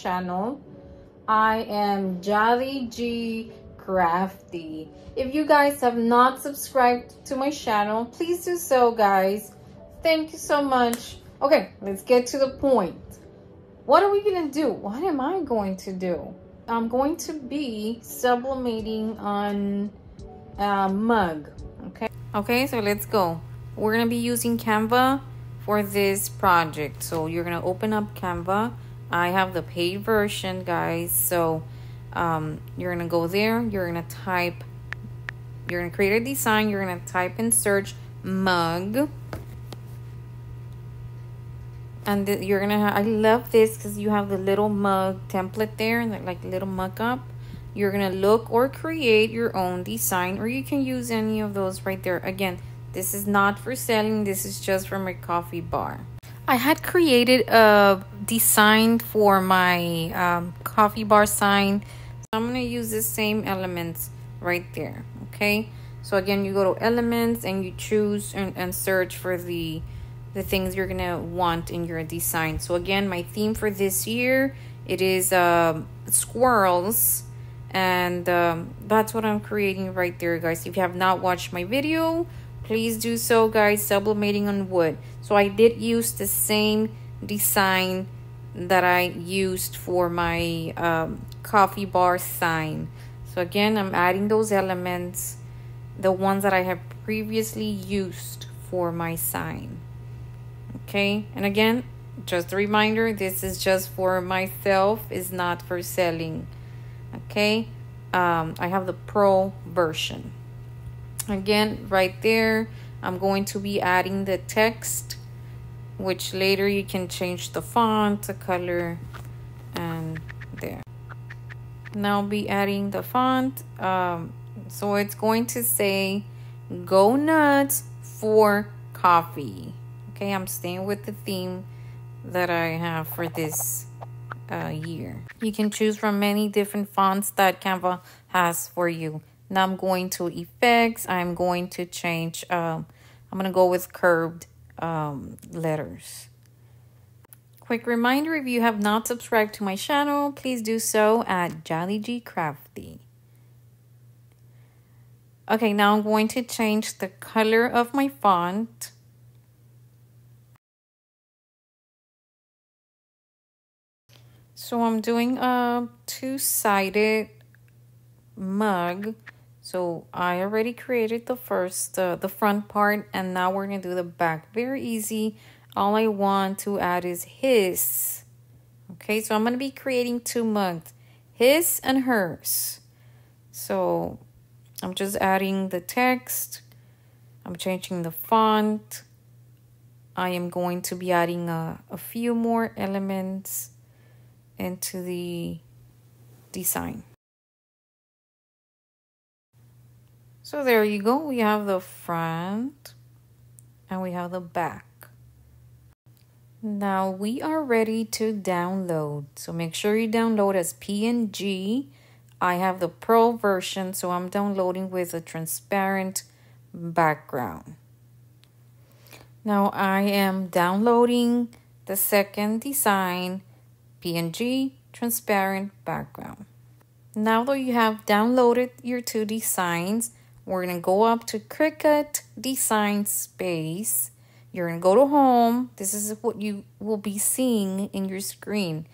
channel. I am Yadi G Crafty. If you guys have not subscribed to my channel, please do so, guys. Thank you so much. Okay, let's get to the point. What are we going to do? What am I going to do? I'm going to be sublimating on a mug, okay? Okay, so let's go. We're going to be using Canva for this project. So you're going to open up Canva. I have the paid version, guys. So um, you're going to go there. You're going to type, you're going to create a design. You're going to type and search mug and you're gonna have, I love this because you have the little mug template there and like little mug up you're gonna look or create your own design or you can use any of those right there again this is not for selling this is just for my coffee bar I had created a design for my um, coffee bar sign. So I'm gonna use the same elements right there okay? So again you go to elements and you choose and, and search for the the things you're gonna want in your design so again my theme for this year it is uh, squirrels. And um, that's what I'm creating right there guys. If you have not watched my video please do so guys. Sublimating on wood. So I did use the same design that I used for my um, coffee bar sign. So again I'm adding those elements the ones that I have previously used for my sign. Okay? And again just a reminder this is just for myself is not for selling. Okay? Um, I have the pro version. Again right there I'm going to be adding the text which later you can change the font the color and there now be adding the font um, so it's going to say go nuts for coffee Okay, I'm staying with the theme that I have for this uh, year. You can choose from many different fonts that Canva has for you. Now I'm going to effects. I'm going to change, um, I'm going to go with curved um, letters. Quick reminder, if you have not subscribed to my channel, please do so at Yadi G Crafty. Okay, now I'm going to change the color of my font So I'm doing a two-sided mug. So I already created the first, uh, the front part, and now we're going to do the back. Very easy. All I want to add is his. Okay, so I'm going to be creating two mugs, his and hers. So I'm just adding the text. I'm changing the font. I am going to be adding a, a few more elements into the design. So there you go. We have the front and we have the back. Now we are ready to download. So make sure you download as PNG. I have the Pro version, so I'm downloading with a transparent background. Now I am downloading the second design PNG transparent background. Now that you have downloaded your two designs, we're going to go up to Cricut Design Space. You're going to go to Home. This is what you will be seeing in your screen.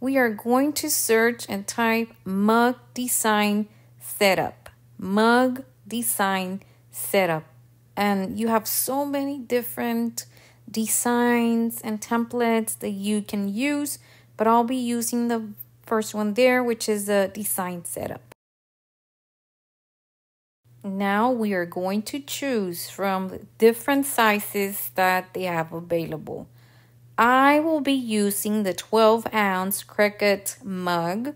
We are going to search and type Mug Design Setup. Mug Design Setup. And you have so many different designs and templates that you can use but I'll be using the first one there, which is the design setup. Now we are going to choose from different sizes that they have available. I will be using the 12 ounce Cricut mug.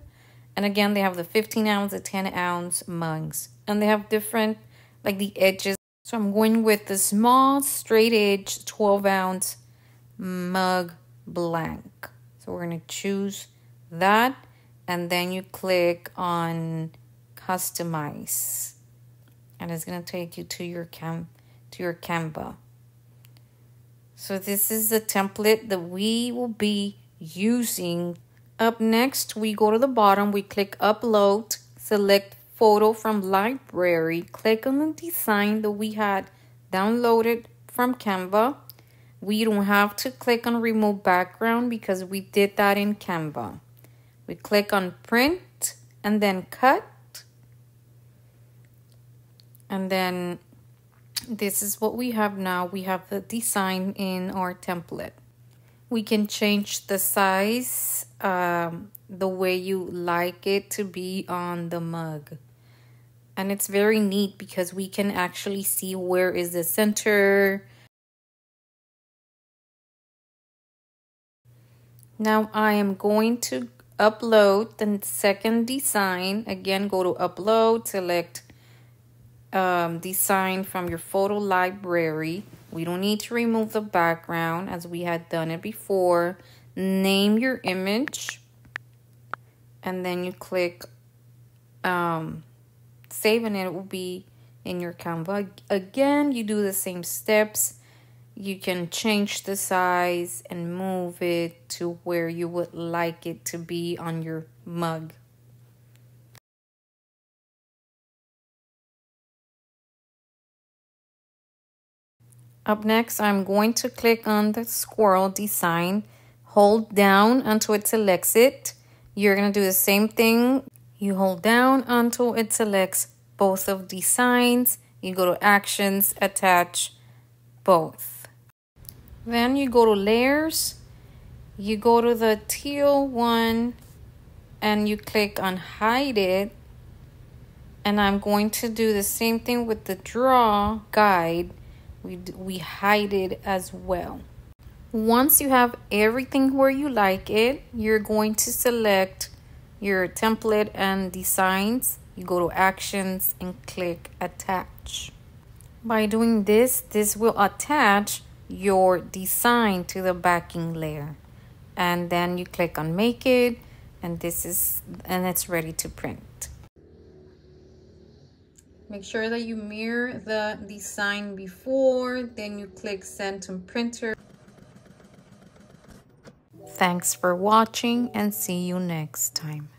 And again, they have the 15 ounce, the 10 ounce mugs. And they have different, like the edges. So I'm going with the small straight edge 12 ounce mug blank. So we're going to choose that and then you click on customize and it's going to take you to your cam to your Canva. So this is the template that we will be using Up next, we go to the bottom, we click upload, select photo from library, click on the design that we had downloaded from Canva. We don't have to click on remove background because we did that in Canva. We click on print and then cut. And then this is what we have now. We have the design in our template. We can change the size um, the way you like it to be on the mug. And it's very neat because we can actually see where is the center. Now I am going to upload the second design. Again, go to upload, select um, design from your photo library. We don't need to remove the background as we had done it before. Name your image and then you click um, save and it will be in your Canva. Again, you do the same steps. You can change the size and move it to where you would like it to be on your mug. Up next, I'm going to click on the squirrel design, hold down until it selects it. You're going to do the same thing. You hold down until it selects both of these signs. You go to actions, attach both. Then you go to layers. You go to the teal one and you click on hide it. And I'm going to do the same thing with the draw guide we, we hide it as well. Once you have everything where you like it, you're going to select your template and designs. You go to actions and click attach. By doing this, this will attach your design to the backing layer. And then you click on make it and this is and it's ready to print. Make sure that you mirror the design before, then you click send to printer. Thanks for watching and see you next time.